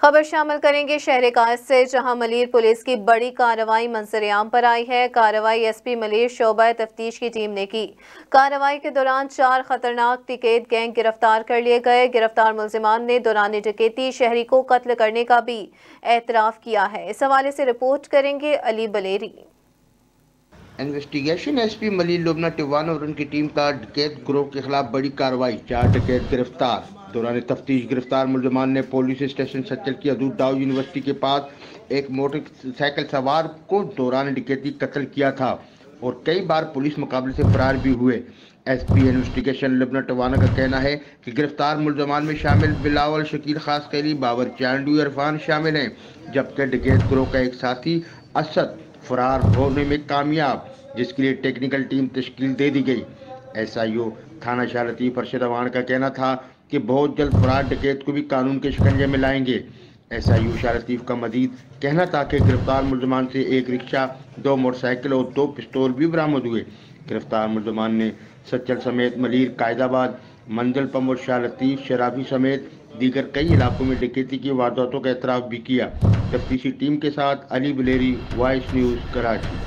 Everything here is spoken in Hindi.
खबर शामिल करेंगे शहर कायद से, जहाँ मलिर पुलिस की बड़ी कार्रवाई मंजरियाम पर आई है। कार्रवाई एसपी मलिर शोबा तफ्तीश की टीम ने की। कार्रवाई के दौरान चार खतरनाक टिकेत गैंग गिरफ़्तार कर लिए गए। गिरफ़्तार मुलजमान ने दौरान टिकेती शहरी को कत्ल करने का भी एतराफ़ किया है। इस हवाले से रिपोर्ट करेंगे अली बलेरी। इन्वेस्टिगेशन एसपी मलिर लोबना टिवान और उनकी टीम का डकैत ग्रोह के खिलाफ बड़ी कार्रवाई, चार डकैत गिरफ़्तार। दौरान तफ्तीश गिरफ़्तार मुलजमान ने पुलिस स्टेशन सचल की अदूर दाऊ यूनिवर्सिटी के पास एक मोटरसाइकिल सवार को दौरान डकैती कत्ल किया था और कई बार पुलिस मुकाबले से फरार भी हुए। एसपी इन्वेस्टिगेशन लबना टवाना का कहना है कि गिरफ़्तार मुलजमान में शामिल बिलावल, शकील खास कैली बाबर चांडू, इरफान शामिल हैं, जबकि डकैत ग्रोह का एक साथी असद फरार होने में कामयाब, जिसके लिए टेक्निकल टीम तश्कील दे दी गई। एसआईओ थाना शाह लतीफ़ अरशद अवान का कहना था कि बहुत जल्द फरार डकैत को भी कानून के शिकंजे में लाएँगे। S I U Shah Latif का मजीद कहना था कि गिरफ़्तार मुलजमान से एक रिक्शा, दो मोटरसाइकिल और दो पिस्तौल भी बरामद हुए। गिरफ़्तार मुलजमान ने सच्चल समेत मलिर कायदाबाद, मंजिल पम शाह लतीफ़ शराबी समेत दीगर कई इलाकों में डकैती की वारदातों का एतराफ़ भी किया। तफ्तीशी टीम के साथ अली बलेरी, वॉइस न्यूज़, कराची।